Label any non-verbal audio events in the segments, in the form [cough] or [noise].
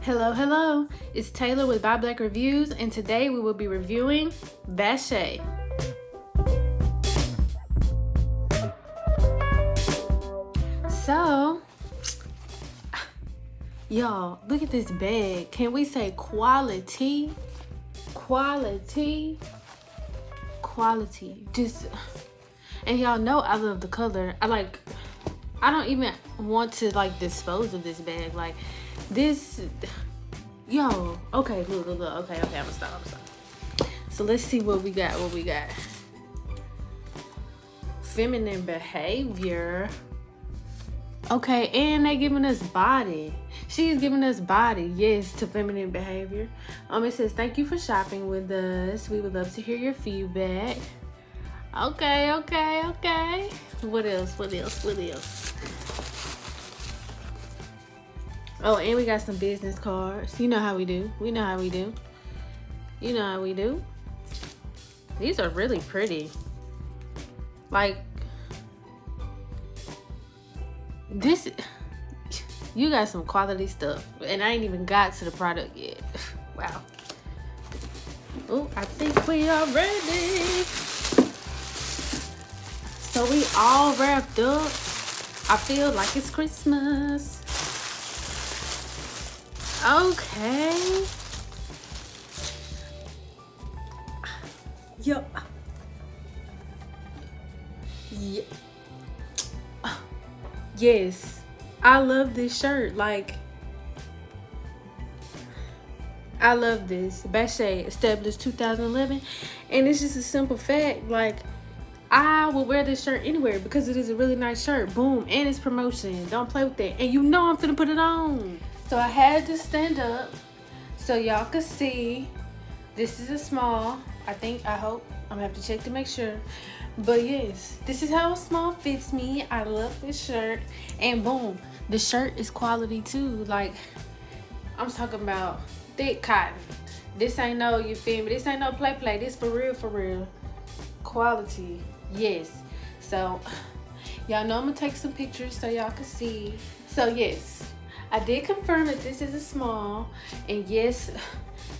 Hello, hello. It's Taylor with Buy Black Reviews, and today we will be reviewing Bashé. So, y'all, look at this bag. Can we say quality? Quality? Quality. Just, and y'all know I love the color. I like, I don't even want to like dispose of this bag. Like, this, yo, okay, look, look, look. Okay, okay, I'm gonna stop, I'm gonna stop. So let's see what we got, what we got. Feminine behavior. Okay, and they giving us body. She's giving us body, yes, to feminine behavior. Um, it says, thank you for shopping with us. We would love to hear your feedback. Okay, okay, okay. What else? What else? What else? Oh, and we got some business cards. You know how we do. We know how we do. You know how we do. These are really pretty. Like, this, you got some quality stuff. And I ain't even got to the product yet. [laughs] wow. Oh, I think we are ready. So we all wrapped up. I feel like it's Christmas. Okay. Yo. Yeah. Yes. I love this shirt. Like, I love this. Bashé established 2011. And it's just a simple fact. Like, I will wear this shirt anywhere because it is a really nice shirt. Boom. And it's promotion. Don't play with that. And you know I'm gonna put it on. So I had to stand up so y'all could see. This is a small. I think, I hope. I'm gonna have to check to make sure. But yes, this is how small fits me. I love this shirt. And boom, the shirt is quality too. Like, I'm talking about thick cotton. This ain't no, you feel me? This ain't no play play. This for real, for real. Quality, yes. So, y'all know I'm gonna take some pictures so y'all can see. So yes, I did confirm that this is a small. And yes,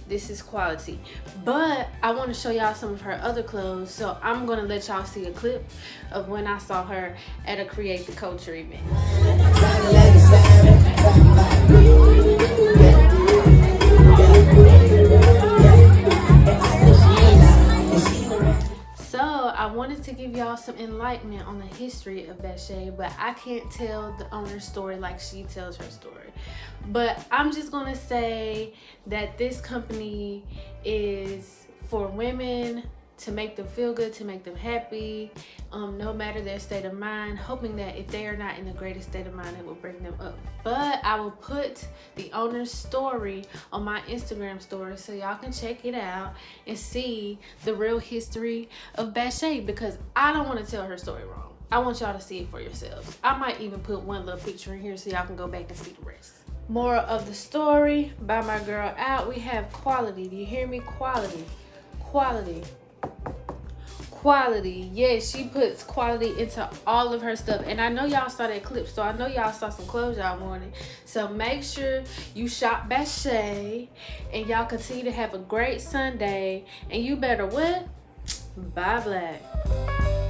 this is quality but i want to show y'all some of her other clothes so i'm gonna let y'all see a clip of when i saw her at a create the culture event to give y'all some enlightenment on the history of Bashé, but i can't tell the owner's story like she tells her story. But i'm just gonna say that this company is for women to make them feel good to make them happy um, no matter their state of mind hoping that if they are not in the greatest state of mind it will bring them up but i will put the owner's story on my instagram story so y'all can check it out and see the real history of Bashé because i don't want to tell her story wrong I want y'all to see it for yourselves. I might even put one little picture in here so y'all can go back and see the rest. Moral of the story by my girl out, we have quality. Do you hear me? Quality. Quality. Quality. Yes, she puts quality into all of her stuff. And I know y'all saw that clip, so I know y'all saw some clothes y'all wanted. So make sure you shop Bashé and y'all continue to have a great Sunday. And you better what? Buy black.